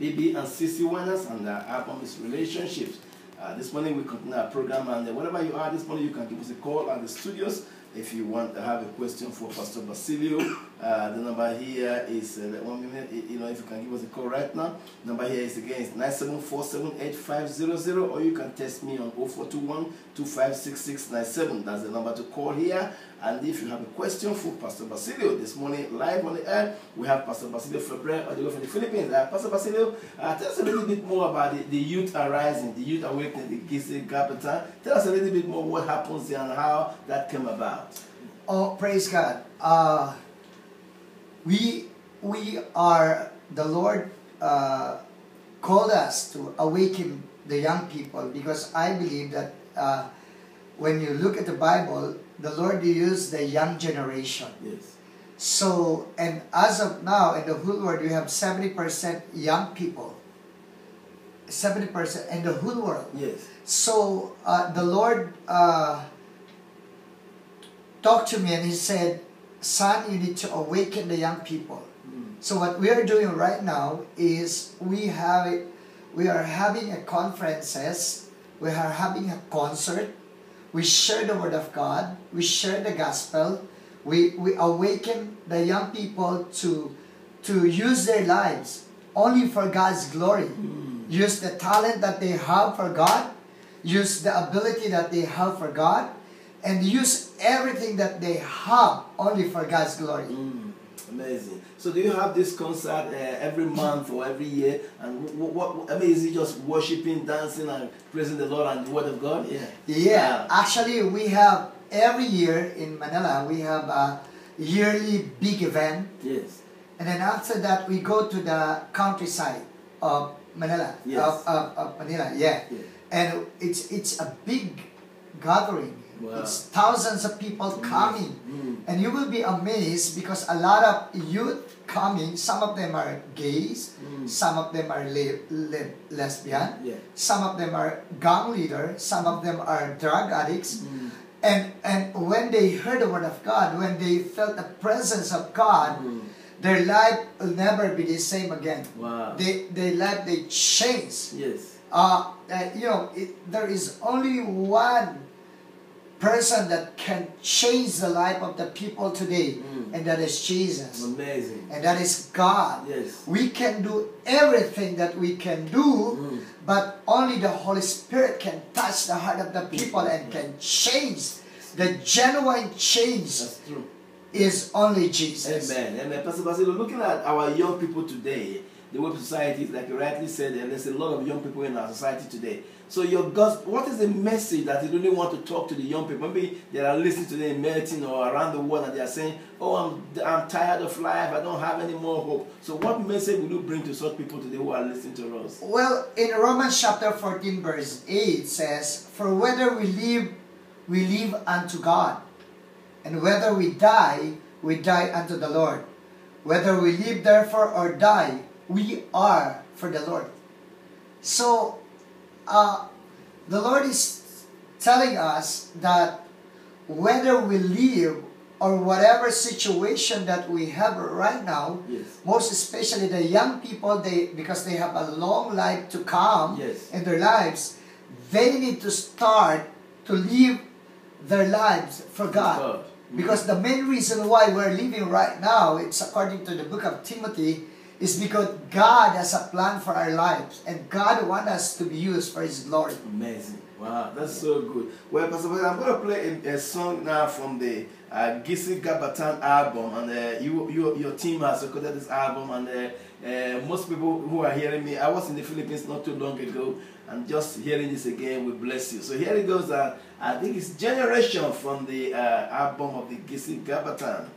BB and CC winners, and the album is Relationships. Uh, this morning we continue our program, and uh, you are this morning, you can give us a call at the studios if you want to have a question for Pastor Basilio. Uh, the number here is uh, one minute. You know, if you can give us a call right now, number here is again nine seven four seven eight five zero zero, or you can text me on 0421 256697. That's the number to call here. And if you have a question for Pastor Basilio this morning, live on the air, we have Pastor Basilio Febre, the from the Philippines. Uh, Pastor Basilio, uh, tell us a little bit more about the, the youth arising, the youth awakening, the Gisi Capital. Tell us a little bit more what happens there and how that came about. Oh, praise God. Uh, we, we are, the Lord uh, called us to awaken the young people because I believe that uh, when you look at the Bible, the Lord used the young generation. Yes. So, and as of now, in the whole world, we have 70% young people. 70% in the whole world. Yes. So, uh, the Lord uh, talked to me and He said, Son, you need to awaken the young people. Mm. So, what we are doing right now is we have it, we are having a conferences, we are having a concert, we share the word of God, we share the gospel, we, we awaken the young people to, to use their lives only for God's glory. Use the talent that they have for God, use the ability that they have for God, and use everything that they have only for God's glory. Mm, amazing. So, do you have this concert uh, every month or every year? And what, what, I mean, is it just worshiping, dancing, and praising the Lord and the Word of God? Yeah. Yeah, actually, we have every year in Manila, we have a yearly big event. Yes. And then after that, we go to the countryside of Manila. Yes. Of, of, of Manila, yeah. Yeah. And it's it's a big gathering. Wow. It's thousands of people coming. Mm. And you will be amazed because a lot of youth coming, some of them are gays, Mm. some of them are le- le- lesbian, Yeah. some of them are gang leader, some of them are drug addicts. Mm. And and when they heard the word of God, when they felt the presence of God, Mm. their life will never be the same again. Wow. They their life they change. yes. Uh, uh, you know, it, there is only one person that can change the life of the people today, Mm. and that is Jesus, Amazing. and that is God. Yes. We can do everything that we can do, Mm. but only the Holy Spirit can touch the heart of the people and can change. The genuine change That's true. is only Jesus. Amen. Amen. Pastor Basil, looking at our young people today, the way society is, like you rightly said, and there's a lot of young people in our society today. So your God, what is the message that you really want to talk to the young people? Maybe they are listening to them in Melton or around the world and they are saying, oh, I'm, I'm tired of life. I don't have any more hope. So what message will you bring to such people today who are listening to us? Well, in Romans chapter 14, verse 8 says, For whether we live, we live unto God, and whether we die, we die unto the Lord. Whether we live therefore or die, we are for the Lord. So, uh, the Lord is telling us that whether we live or whatever situation that we have right now, Yes. most especially the young people they because they have a long life to come Yes. in their lives they need to start to live their lives for god, God. because the main reason why we're living right now it's according to the book of timothy is because god has a plan for our lives and god wants us to be used for his glory Amazing. Wow, that's so good. Well, Pastor, I'm going to play a, song now from the uh, Gabatan album, and uh, you, you, your team has recorded this album, and uh, uh, most people who are hearing me, I was in the Philippines not too long ago, and just hearing this again will bless you. So here it goes. Uh, I think it's Generation from the uh, album of the Gisi Gabatan.